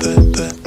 bad, bad, bad.